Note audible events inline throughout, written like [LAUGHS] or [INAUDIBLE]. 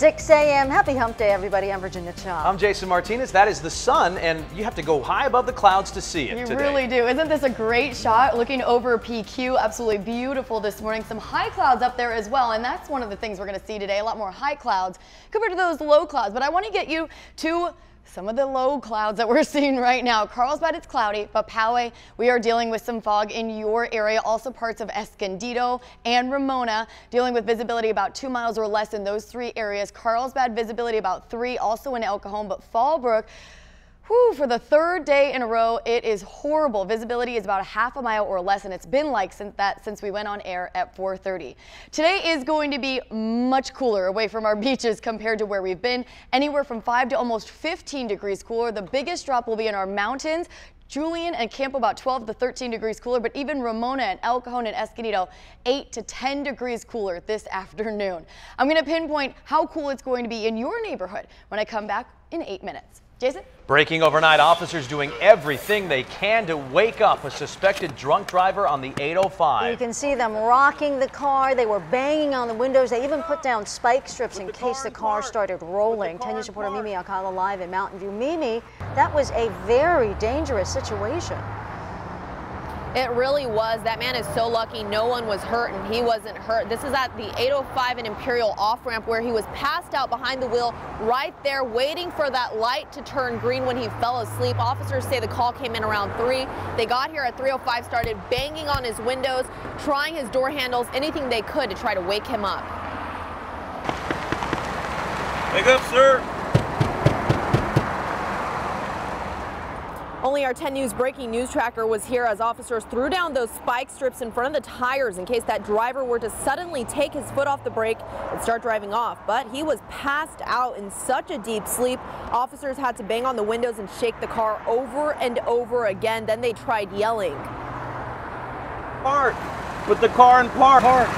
6 a.m. Happy hump day, everybody. I'm Virginia Cha. I'm Jason Martinez. That is the sun, and you have to go high above the clouds to see it You today. really do. Isn't this a great shot? Looking over PQ, absolutely beautiful this morning. Some high clouds up there as well, and that's one of the things we're going to see today. A lot more high clouds compared to those low clouds. But I want to get you to some of the low clouds that we're [LAUGHS] seeing right now. Carlsbad, it's cloudy, but Poway, we are dealing with some fog in your area. Also parts of Escondido and Ramona dealing with visibility about two miles or less in those three areas. Carlsbad visibility about three, also in El Cajon, but Fallbrook, Whew, for the third day in a row, it is horrible. Visibility is about a half a mile or less, and it's been like since that since we went on air at 4:30. Today is going to be much cooler away from our [LAUGHS] beaches compared to where we've been. Anywhere from 5 to almost 15 degrees cooler. The biggest drop will be in our mountains. Julian and Campo about 12 to 13 degrees cooler, but even Ramona and El Cajon and Escondido 8 to 10 degrees cooler this [LAUGHS] afternoon. I'm going to pinpoint how cool it's going to be in your neighborhood when I come back in eight minutes. Jason? Breaking overnight, officers doing everything they can to wake up a suspected drunk driver on the 805. You can see them rocking the car. They were banging on the windows. They even put down spike strips in case the car started rolling. 10 News reporter Mimi Alcala live in Mountain View. Mimi, that was a very dangerous situation. It really was. That man is so lucky no one was hurt and he wasn't hurt. This is at the 805 and Imperial off ramp where he was passed out behind the wheel right there waiting for that light to turn green when he fell asleep. Officers say the call came in around 3. They got here at 305, started banging on his windows, trying his door handles, anything they could to try to wake him up. Wake up, sir. Only our 10 News breaking news tracker was here as officers threw down those spike strips in front of the tires in case that driver were to suddenly take his foot off the brake and start driving off. But he was passed out in such a deep sleep. Officers had to bang on the windows and shake the car over and over again. Then they tried yelling. Park. Put the car in park. Park.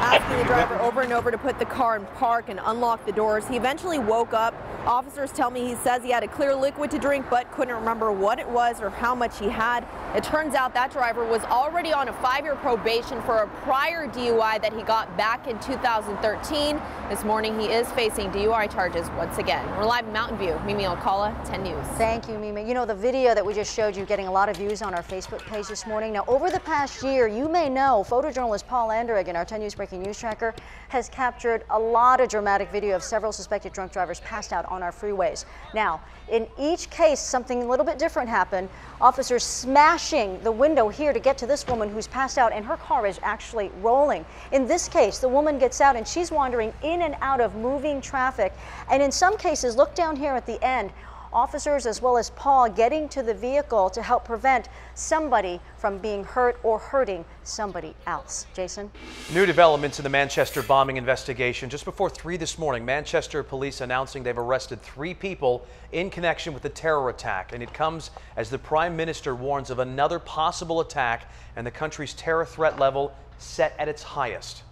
asking the driver over and over to put the car in park and unlock the doors. He eventually woke up. Officers tell me he says he had a clear liquid to drink but couldn't remember what it was or how much he had. It turns out that driver was already on a five-year probation for a prior DUI that he got back in 2013. This morning he is facing DUI charges once again. We're live in Mountain View. Mimi Alcala, 10 News. Thank you, Mimi. You know, the video that we just showed you getting a lot of views on our Facebook page this morning. Now, over the past year, you may know photojournalist Paul Anderigan, our 10 News Breaking News Tracker, has captured a lot of dramatic video of several suspected drunk drivers passed out on our freeways. Now, in each case, something a little bit different happened. Officers smashing the window here to get to this woman who's passed out, and her car is actually rolling. In this case, the woman gets out and she's wandering in and out of moving traffic. And in some cases, look down here at the end officers as well as Paul getting to the vehicle to help prevent somebody from being hurt or hurting somebody else. Jason? New developments in the Manchester bombing investigation. Just before 3 this morning, Manchester police announcing they've arrested three people in connection with the terror attack. And it comes as the Prime Minister warns of another possible attack and the country's terror threat level set at its highest.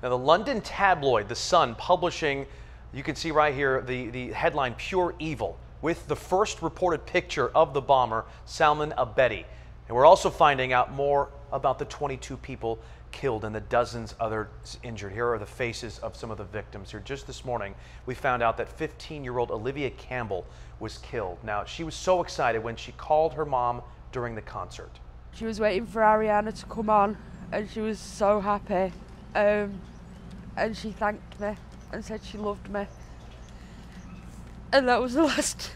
Now, the London tabloid The Sun publishing, you can see right here, the, the headline Pure Evil, with the first reported picture of the bomber, Salman Abedi. And we're also finding out more about the 22 people killed and the dozens others injured. Here are the faces of some of the victims here. Just this morning, we found out that 15 year old Olivia Campbell was killed. Now, she was so excited when she called her mom during the concert. She was waiting for Ariana to come on, and she was so happy. Um, and she thanked me and said she loved me. And that was the [LAUGHS] last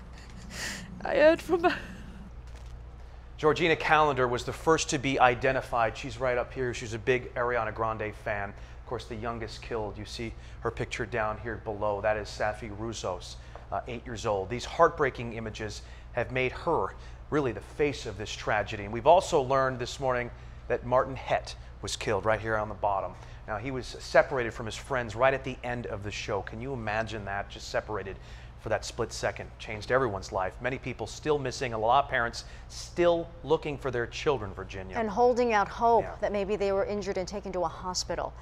I heard from her. Georgina Callander was the first to be identified. She's right up here. She's a big Ariana Grande fan. Of course, the youngest killed. You see her picture down here below. That is Saffie Roussos, uh, eight years old. These heartbreaking images have made her really the face of this tragedy. And we've also learned this morning that Martin Hett was killed right here on the bottom. Now, he was separated from his friends right at the end of the show. Can you imagine that? Just separated for that split second. Changed everyone's life. Many people still missing, a lot of parents still looking for their children, Virginia. And holding out hope Yeah. that maybe they were injured and taken to a hospital.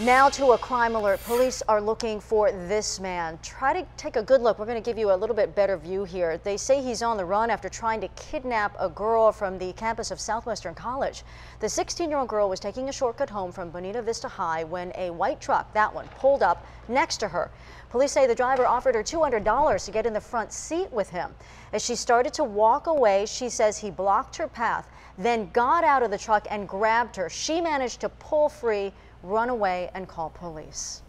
Now to a crime alert. Police are looking for this man. Try to take a good look. We're going to give you a little bit better view here. They say he's on the run after trying to kidnap a girl from the campus of Southwestern College. The 16 year old girl was taking a shortcut home from Bonita Vista High when a white truck, that one, pulled up next to her. Police say the driver offered her $200 to get in the front seat with him. As she started to walk away, she says he blocked her path, then got out of the truck and grabbed her. She managed to pull free, run away, and call police.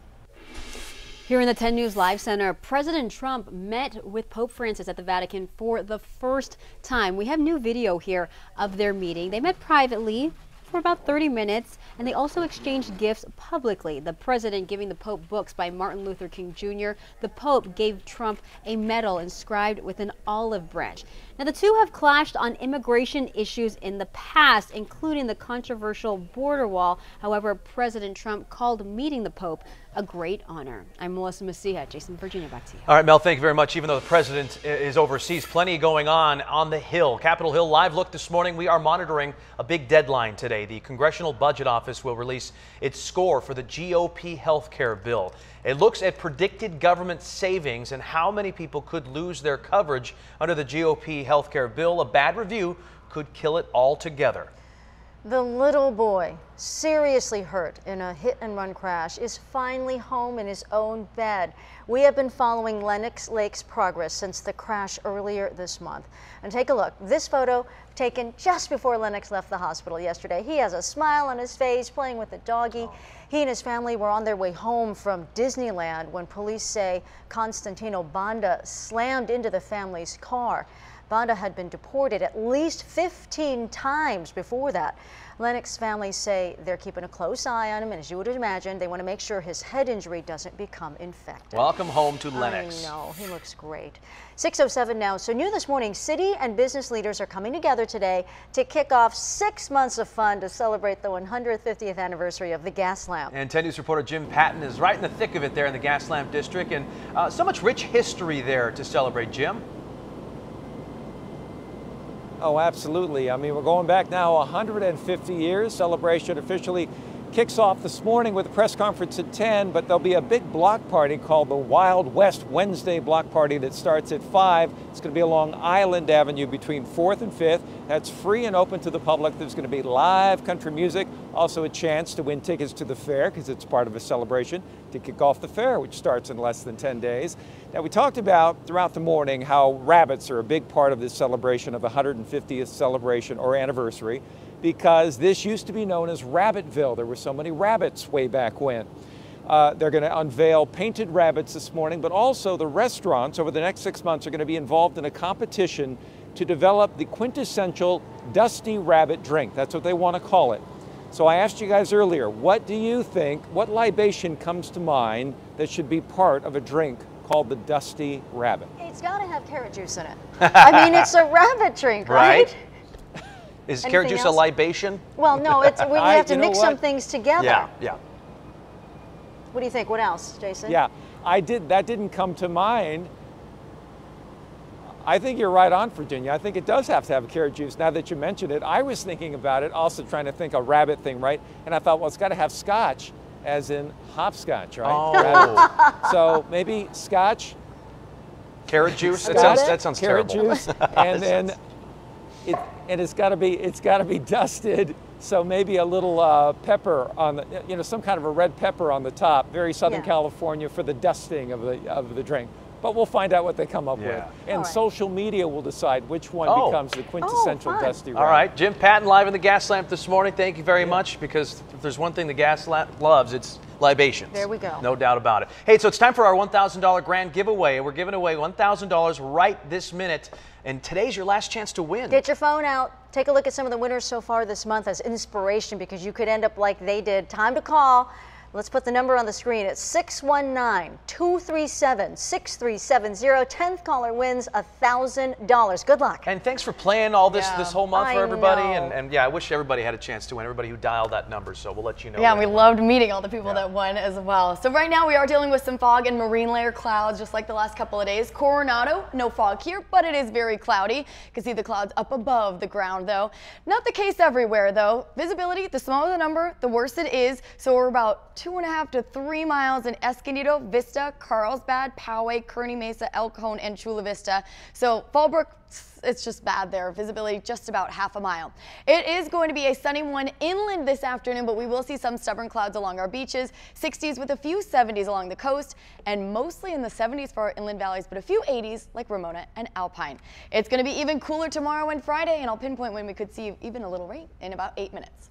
Here in the 10 News Live Center, President Trump met with Pope Francis at the Vatican for the first time. We have new video here of their meeting. They met privately for about 30 minutes and they also exchanged gifts publicly. The president giving the Pope books by Martin Luther King Jr. The Pope gave Trump a medal inscribed with an olive branch. Now, the two have clashed on immigration issues in the past, including the controversial border wall. However, President Trump called meeting the Pope a great honor. I'm Melissa Mecija. Jason, Virginia, back to you. All right, Mel, thank you very much. Even though the president is overseas, plenty going on on the Hill. Capitol Hill live look this morning. We are monitoring a big deadline today. The Congressional Budget Office will release its score for the GOP health care bill. It looks at predicted government savings and how many people could lose their coverage under the GOP health care bill. A bad review could kill it altogether. The little boy, seriously hurt in a hit and run crash, is finally home in his own bed. We have been following Lennox Lake's progress since the crash earlier this month. And take a look. This photo taken just before Lennox left the hospital yesterday. He has a smile on his face, playing with a doggy. He and his family were on their way home from Disneyland when police say Constantino Banda slammed into the family's car. Banda had been deported at least 15 times before that. Lennox family say they're keeping a close eye on him, and as you would imagine, they want to make sure his head injury doesn't become infected. Welcome home to Lennox. I know, he looks great. 607 now. So new this morning, city and business leaders are coming together today to kick off six months of fun to celebrate the 150th anniversary of the Gaslamp. And 10 News reporter Jim Patton is right in the thick of it there in the Gaslamp District, and uh, so much rich history there to celebrate, Jim. Oh, absolutely. I mean, we're going back now 150 years. Celebration officially kicks off this morning with a press conference at 10, but there'll be a big block party called the Wild West Wednesday block party that starts at 5. It's going to be along Island Avenue between 4th and 5th. That's free and open to the public. There's going to be live country music, also a chance to win tickets to the fair because it's part of a celebration to kick off the fair, which starts in less than 10 days. Now, we talked about throughout the morning how rabbits are a big part of this celebration of the 150th celebration or anniversary because this used to be known as Rabbitville. There were so many rabbits way back when. Uh, they're going to unveil painted rabbits this morning, but also the restaurants over the next six months are going to be involved in a competition to develop the quintessential Dusty Rabbit drink. That's what they want to call it. So I asked you guys earlier, what do you think, what libation comes to mind that should be part of a drink called the Dusty Rabbit? It's got to have carrot juice in it. I mean, it's a rabbit drink, [LAUGHS] right? Right? Is Anything carrot juice else? a libation? Well, no, it's we I- [LAUGHS] have to you mix some things together. Yeah, yeah. What do you think? What else, Jason? Yeah, I did. That didn't come to mind. I think you're right on, Virginia. I think it does have to have carrot juice. Now that you mention it, I was thinking about it, also trying to think a rabbit thing, right? And I thought, well, it's got to have scotch, as in hopscotch, right? Oh. So maybe scotch, Carrot juice? That sounds, it? that sounds carrot terrible. juice, [LAUGHS] and then it and it's got to be it's got to be dusted. So maybe a little uh, pepper on the, you know, some kind of a red pepper on the top. Very Southern Yeah. California for the dusting of the of the drink. But we'll find out what they come up Yeah. with, and All right. social media will decide which one Oh. becomes the quintessential oh, fun. dusty. All rabbit. right, Jim Patton live in the Gaslamp this morning. Thank you very much because if there's one thing the Gaslamp loves, it's libations. There we go. No doubt about it. Hey, so it's time for our $1,000 grand giveaway. We're giving away $1,000 right this minute, and today's your last chance to win. Get your phone out. Take a look at some of the winners so far this month as inspiration because you could end up like they did. Time to call Let's put the number on the screen. It's 619-237-6370. 10th caller wins $1,000. Good luck. And thanks for playing all this Yeah. this whole month I for everybody. And, and yeah, I wish everybody had a chance to win. Everybody who dialed that number. So we'll let you know. Yeah, we when. loved meeting all the people that won as well. So right now we are dealing with some fog and marine layer clouds, just like the last couple of days. Coronado, no fog here, but it is very cloudy. You can see the clouds up above the ground though. Not the case everywhere though. Visibility, the smaller the number, the worse it is. So we're about two and a half to three miles in Escondido, Vista, Carlsbad, Poway, Kearny Mesa, El Cajon, and Chula Vista. So Fallbrook, it's just bad there. Visibility just about half a mile. It is going to be a sunny one inland this afternoon, but we will see some stubborn clouds along our beaches, 60s with a few 70s along the coast, and mostly in the 70s for our inland valleys, but a few 80s like Ramona and Alpine. It's going to be even cooler tomorrow and Friday, and I'll pinpoint when we could see even a little rain in about eight minutes.